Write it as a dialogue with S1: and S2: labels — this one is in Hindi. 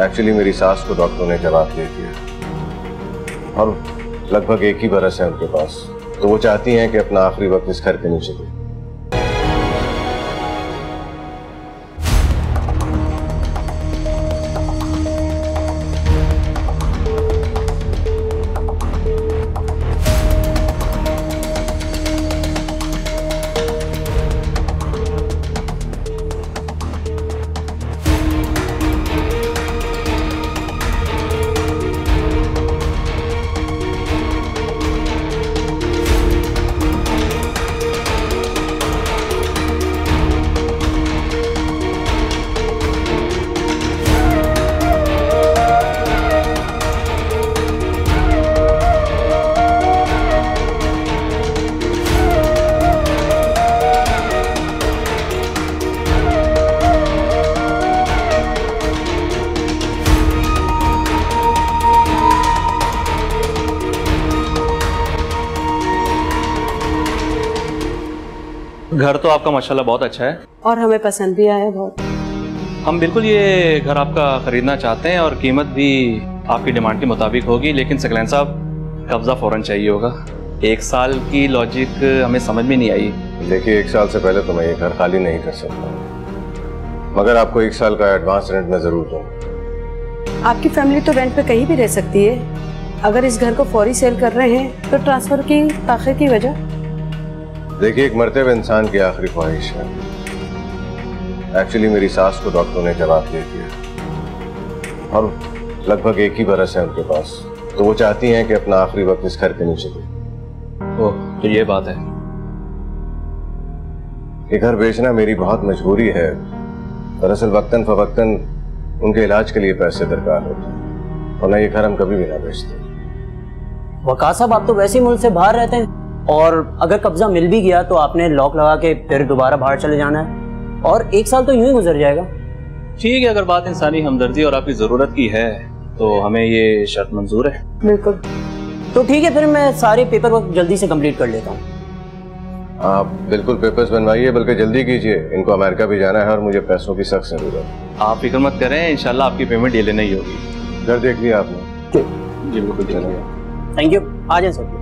S1: एक्चुअली मेरी सास को डॉक्टर ने जवाब दे दिया। और लगभग एक ही बरस है उनके पास। तो वो चाहती हैं कि अपना आखिरी वक्त इस घर के नीचे दे।
S2: घर तो आपका माशाल्लाह बहुत अच्छा है।
S3: और हमें पसंद भी आया बहुत।
S2: हम बिल्कुल ये घर आपका खरीदना चाहते हैं और कीमत भी आपकी डिमांड के मुताबिक होगी लेकिन सकलैन साहब कब्जा फ़ौरन चाहिए होगा। एक साल की लॉजिक हमें समझ में नहीं आई।
S1: देखिए एक साल से पहले तो मैं ये घर खाली नहीं कर सकता मगर आपको एक साल का एडवांस रेंट मैं ज़रूर दूँगा।
S3: आपकी फैमिली तो रेंट पे कहीं भी रह सकती है। अगर इस घर को फौरी सेल कर रहे हैं तो ट्रांसफ़र की ताखिर की वजह?
S1: देखिए एक मरते हुए इंसान की आखिरी ख्वाहिश है। एक्चुअली मेरी सास को डॉक्टर ने जवाब दे दिया। और लगभग एक ही बरस है उनके पास। तो वो चाहती हैं कि अपना आखिरी वक्त इस घर के नीचे दे।
S2: ओह तो ये बात है।
S1: ये घर बेचना मेरी बहुत मजबूरी है। दरअसल वक्तन फवक्तन उनके इलाज के लिए पैसे दरकार होते हैं। और ना ये घर हम कभी भी ना बेचते।
S4: वका साहब आप तो वैसे ही मुल्क से बाहर रहते हैं। और अगर कब्जा मिल भी गया तो आपने लॉक लगा के फिर दोबारा बाहर चले जाना है। और एक साल तो यूँ ही गुजर जाएगा।
S2: ठीक है अगर बात इंसानी हमदर्दी और आपकी ज़रूरत की है तो हमें ये शर्त मंजूर है।
S3: बिल्कुल।
S4: तो ठीक है फिर मैं सारे पेपर वर्क जल्दी से कंप्लीट कर लेता हूँ।
S1: आप बिल्कुल पेपर्स बनवाइए बल्कि जल्दी कीजिए। इनको अमेरिका भी जाना है और मुझे पैसों की सख्त ज़रूरत है।
S2: आप फ़िक्र मत करें इंशाल्लाह आपकी पेमेंट डिले नहीं होगी।
S1: घर देख लिया आपने।
S2: जी बिल्कुल
S4: थैंक यू आ जाए सर